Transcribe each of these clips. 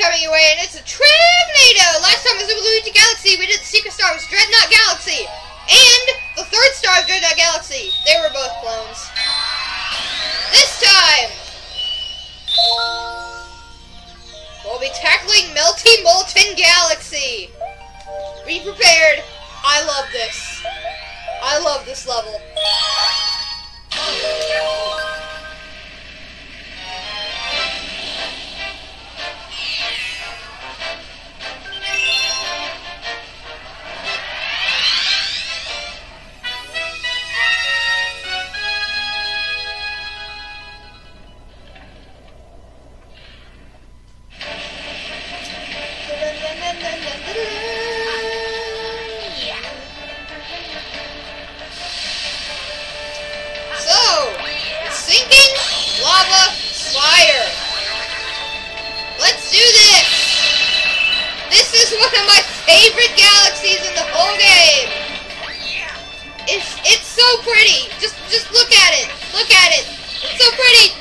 coming your way, and it's a Trevnado! Last time was in to Galaxy, we did the Secret Star was Dreadnought Galaxy, and the third star was Dreadnought Galaxy. They were both clones. This time, we'll be tackling Melty Molten Galaxy. Be prepared. I love this. I love this level. so pretty.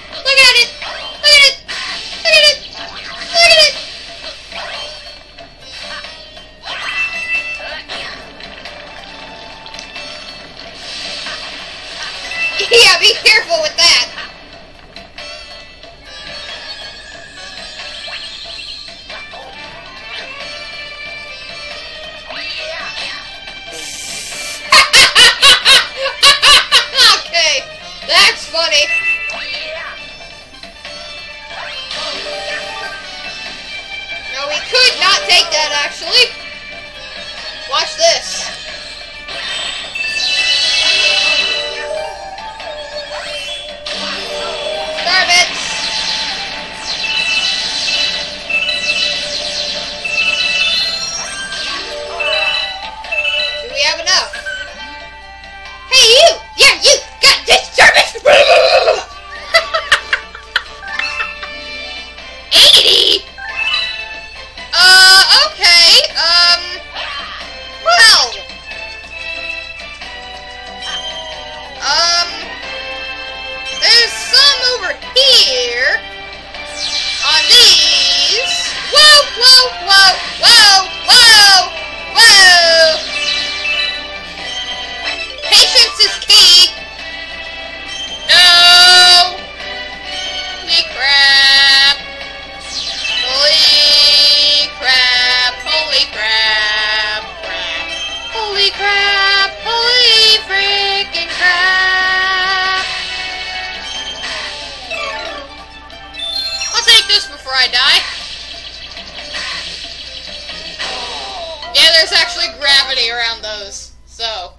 on those, so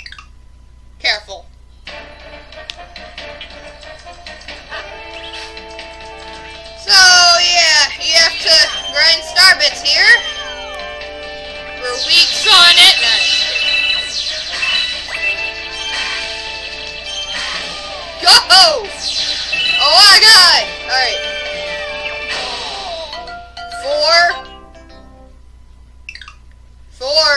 careful. So yeah, you have to grind star bits here for weeks on it. Go! Oh my god! Alright. Four. Four.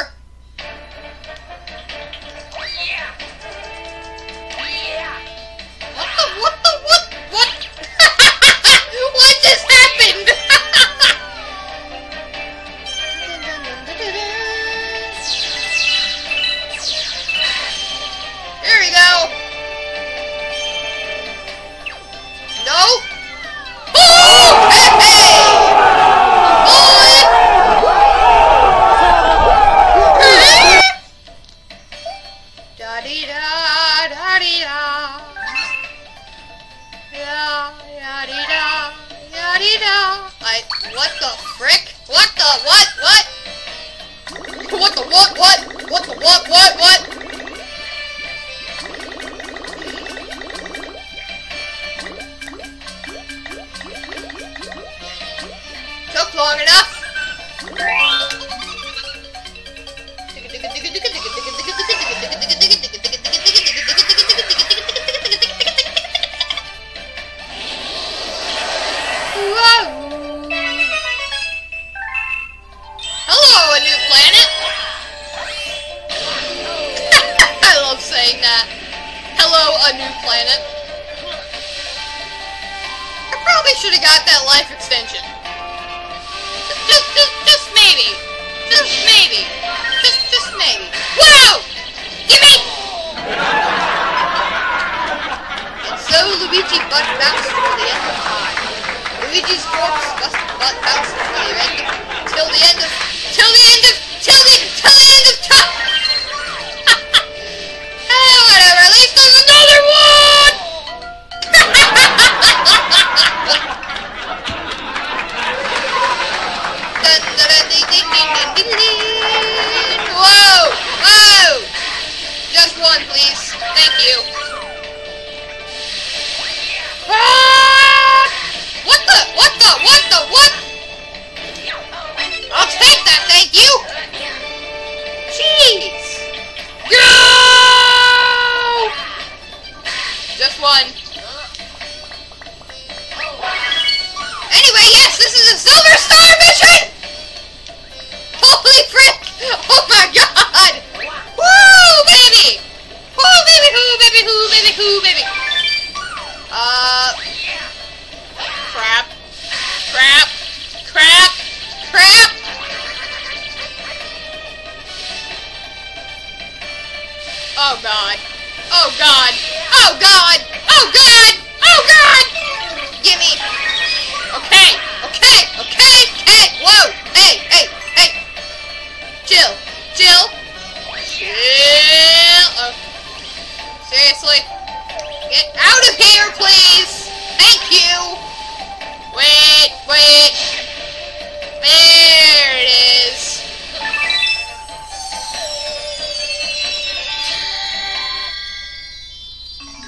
got bounced until the end of time. Luigi's corpse got, got bounce until the end of... Till the end of... Till the... Till the end of... Till the end of time! the what? I'll take that, thank you! Jeez! No! Just one.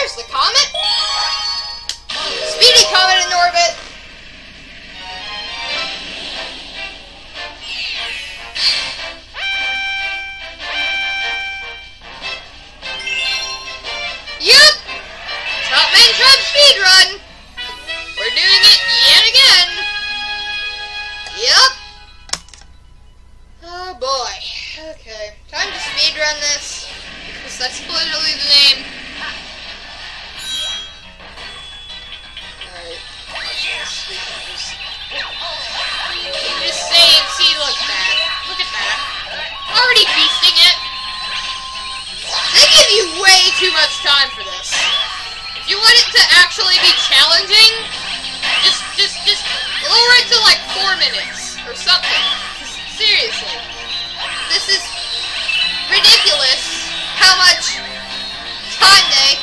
There's the comet! actually be challenging, just, just, just lower it to like four minutes or something. Seriously. This is ridiculous how much time they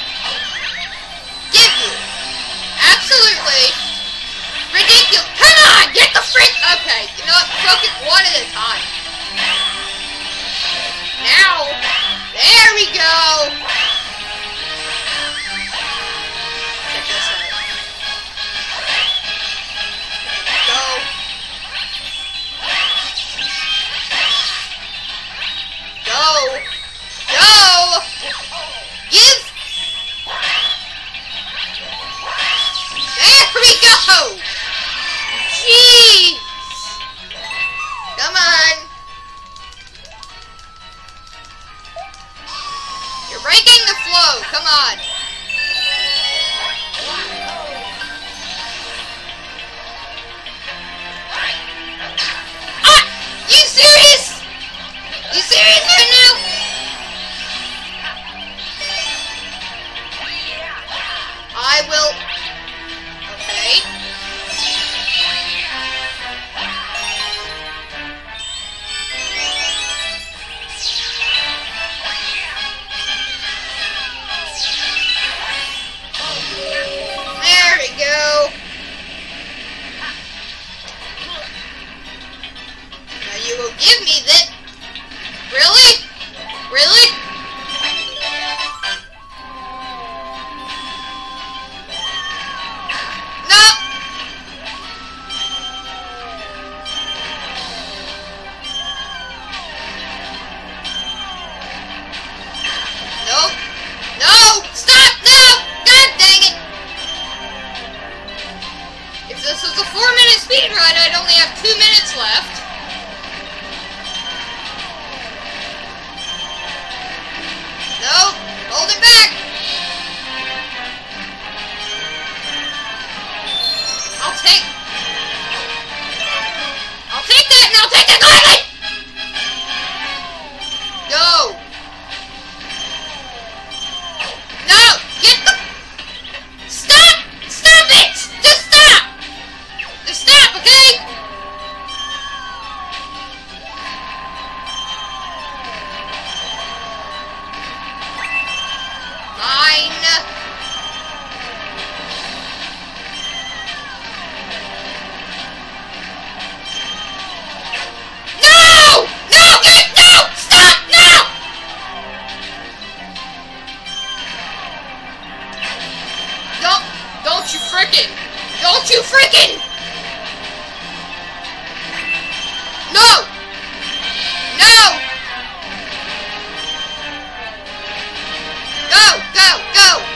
give you. Absolutely ridiculous. Come on, get the freak. Okay, you know what? Focus one at a time. Now, there we go. you will give me that. Really? Really? freaking... No! No! Go, go, go!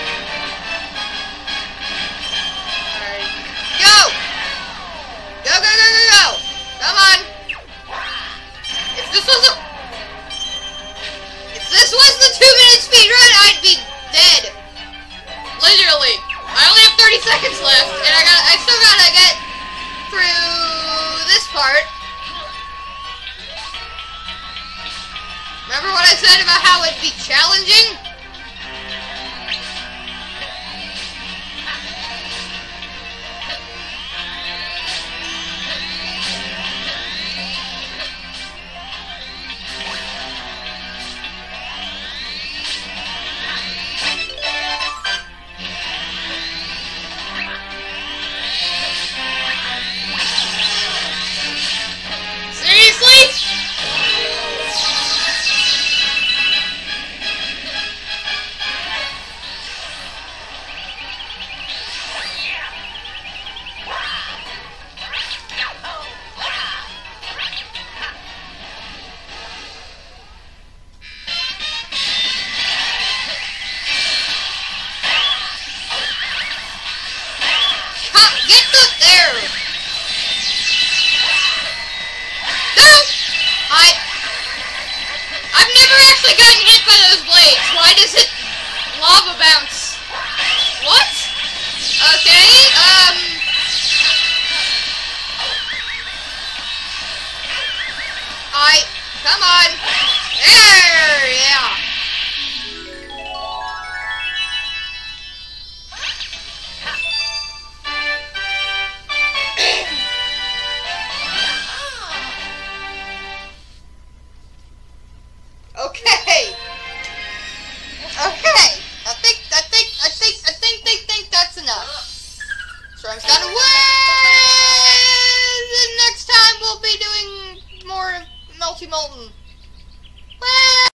seconds left, and I got I still gotta get through this part. Remember what I said about how it'd be challenging? Stop! Get up there! No! I... I've never actually gotten hit by those blades. Why does it... Lava bounce? What? Okay, um... I... Come on! There! Yeah!